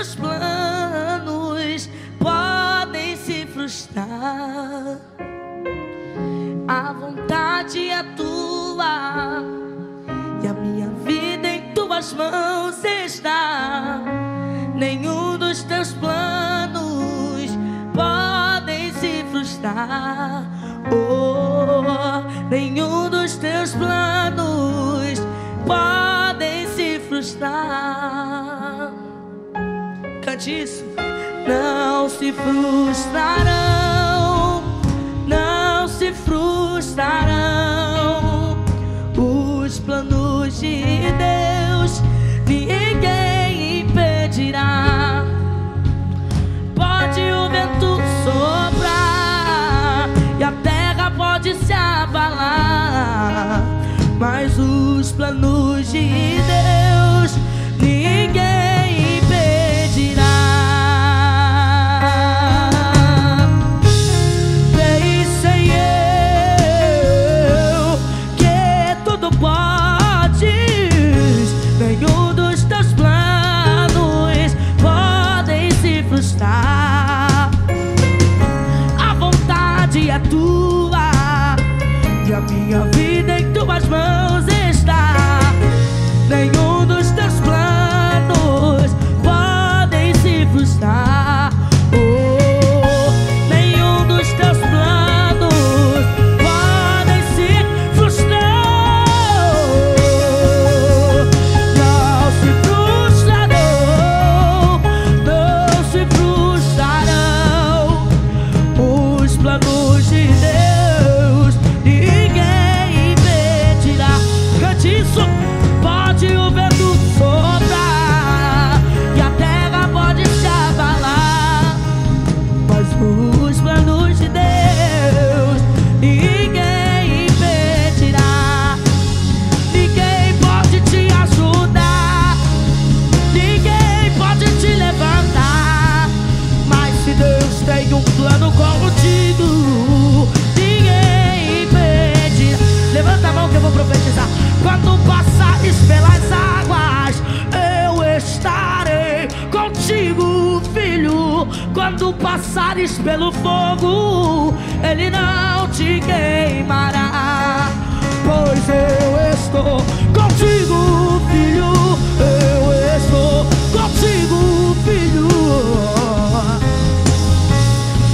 meus planos podem se frustrar. A vontade é tua e a minha vida em tuas mãos está. Nenhum dos teus planos podem se frustrar. Oh, nenhum dos teus planos podem se frustrar disso, não se frustrarão, não se frustrarão os planos de Deus, ninguém impedirá. Pode o vento soprar e a terra pode se abalar, mas os planos de Deus. Quando passares pelo fogo, ele não te queimará. Pois eu estou contigo, filho. Eu estou contigo, filho.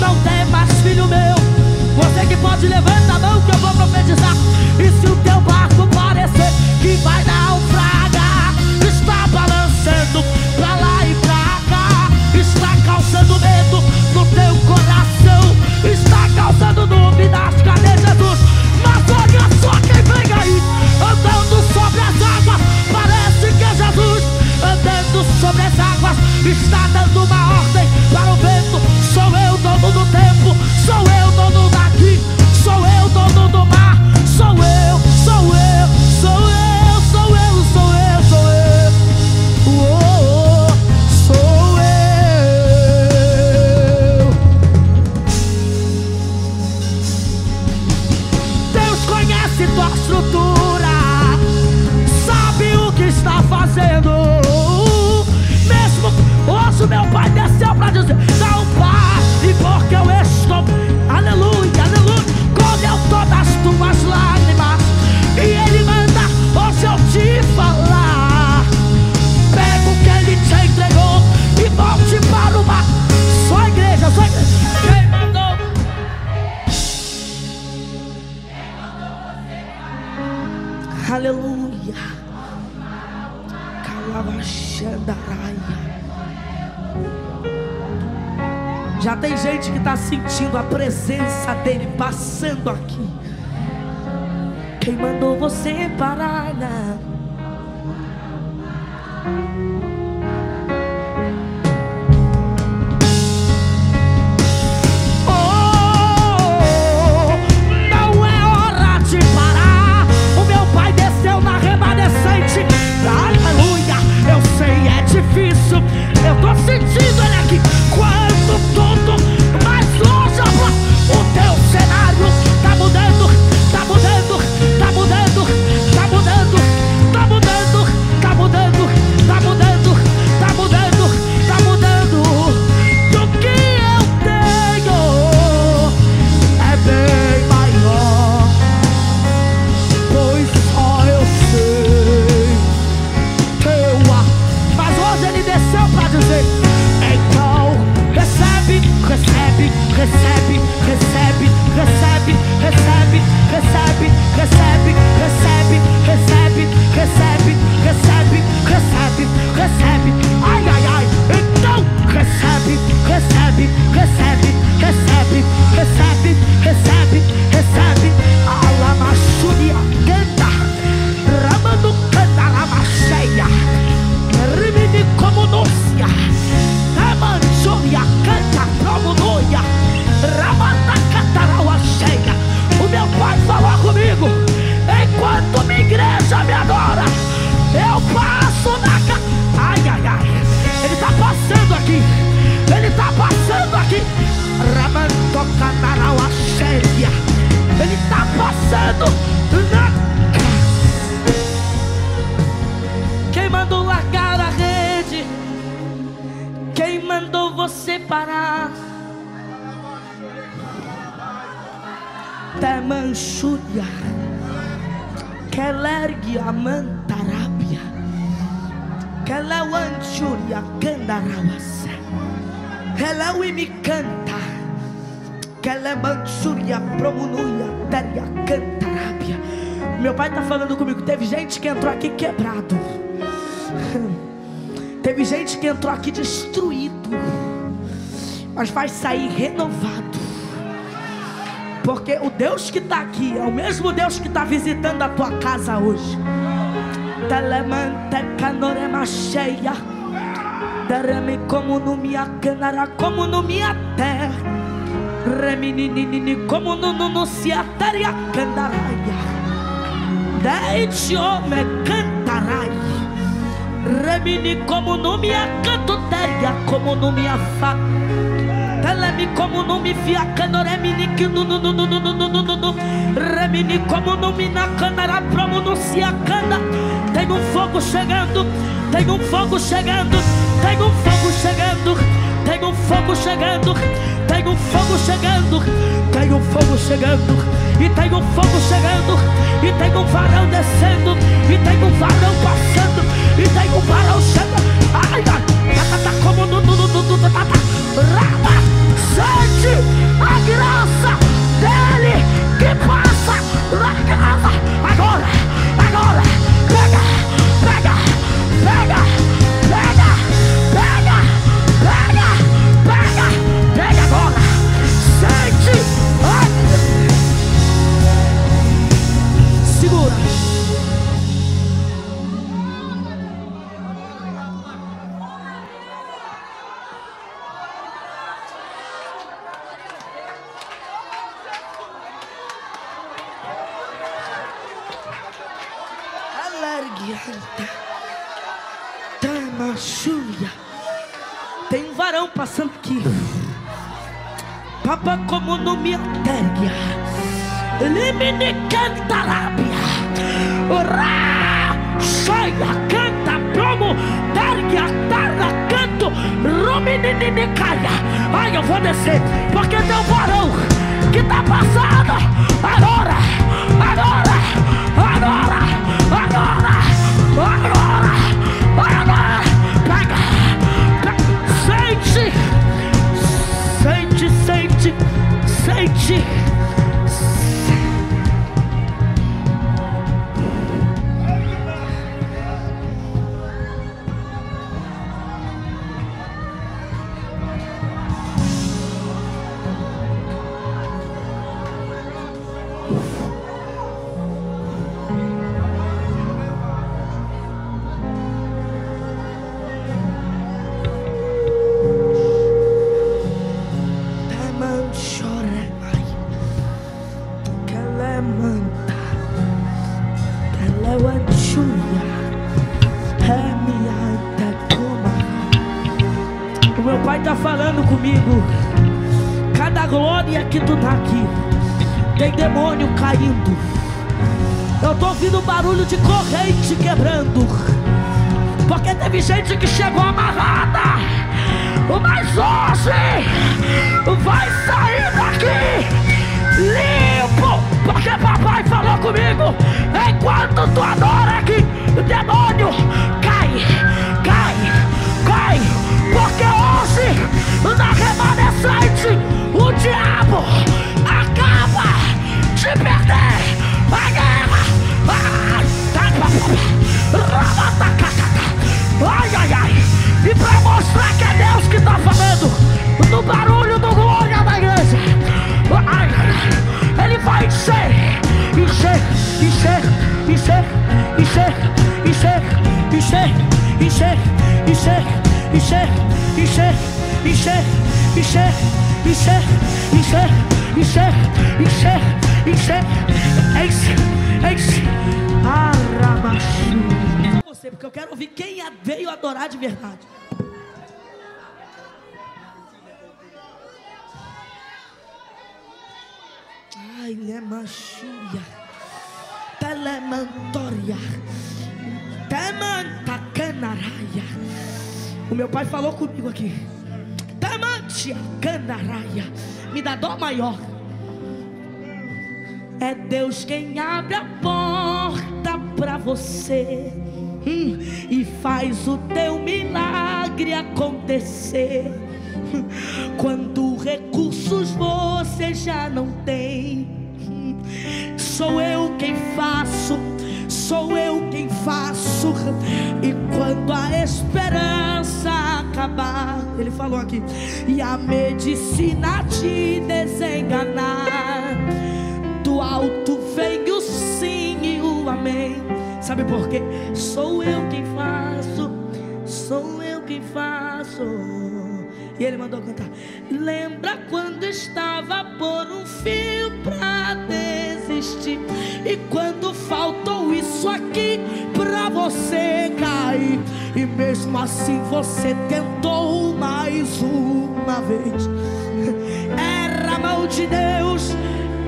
Não temas, filho meu. Você que pode levantar a mão que eu vou profetizar. Já tem gente que está sentindo a presença dele passando aqui. Quem mandou você parar? Não? Você parar? Kelergia mantarabia Kelewanchuria kandarawase Kelewi me canta Kelemanchuria promunuia Teria cantarabia Meu pai tá falando comigo Teve gente que entrou aqui quebrado. Teve gente que entrou aqui destruído Mas vai sair renovado porque o Deus que está aqui é o mesmo Deus que está visitando a tua casa hoje. Cheia. Dereme como no minha canara, como no minha terra. Reminini como no ateria candaraia. Deite me cantarai. Remini como no minha canto teria, como no minha fa. Telemi como fia canoremini que no no no no no no no no no Remini como no mi na canara promo no se acana Tem um fogo chegando, tem um fogo chegando, tem um fogo chegando, tem um fogo chegando, tem um fogo chegando, tem um fogo chegando, e tem um fogo chegando, e tem um varão descendo, e tem um varão passando, e tem um varão chegando. Ai, ai, tá, tá, tá, como no no no no no tá, tá, raba. Sente a graça Alergianta. Tamachuia. Tem um varão passando aqui. Papa como no minha tergia. Limine cantarabia. Ra. Cheia canta promo. Tergia tarra canto. Ruminine caia. Ai, eu vou descer. Porque tem um varão que tá passando. Agora. Agora. 七 pai tá falando comigo. Cada glória que tu tá aqui. Tem demônio caindo. Eu tô ouvindo barulho de corrente quebrando. Porque teve gente que chegou amarrada. Mas hoje vai sair daqui limpo. Porque papai enxerga, enxerga, enxerga, enxerga, enxerga, enxerga, enxerga, enxerga, enxerga, enxerga, enxerga, enxerga, enxerga, enxerga, enxerga, é isso, é isso. Aramachu. Você, porque eu quero ouvir quem veio adorar de verdade. Ai, lemachuia. Telemantoria. Temantacanaraia. O meu pai falou comigo aqui. Temantia canaraia. Me dá dó maior. É Deus quem abre a porta para você hum, e faz o teu milagre acontecer. Quando recursos você já não tem, sou eu quem faço, sou eu quem faço. E quando a esperança acabar, ele falou aqui, e a medicina te desenganar, do alto vem o sim e o amém. Sabe por quê? Sou eu quem faço, sou eu quem faço. E ele mandou cantar. Lembra quando estava por um fio pra E quando faltou isso aqui pra você cair? E mesmo assim você tentou mais uma vez. Era a mão de Deus,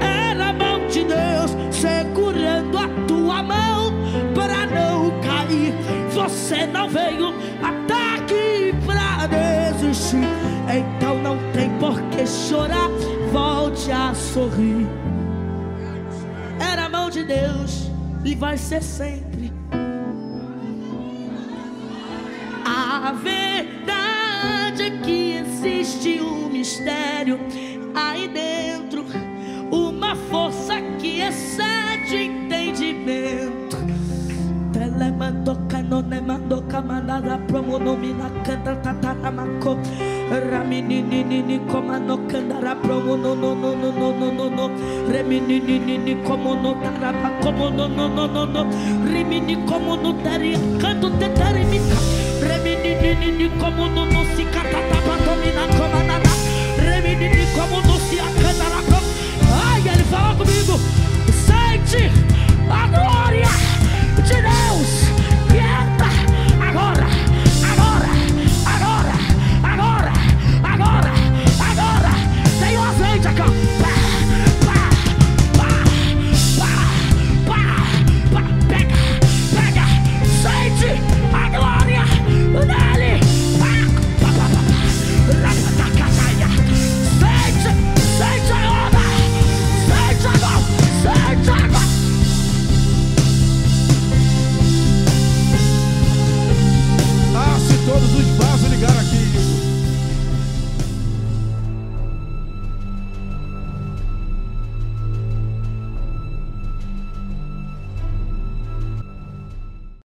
era a mão de Deus segurando a tua mão para não cair. Você não veio até aqui pra desistir. Então não tem por que chorar. Volte a sorrir. De Deus e vai ser sempre. A verdade é que existe um mistério aí dentro, uma força que excede entendimento. Telemandoka no nemandoka manada promonomina canta tataramako Raminini komano kandara promo no no no no no no no no Reminini como no tarapa como no no no no no Rimini como no taria canto tetarimika Reminini como no no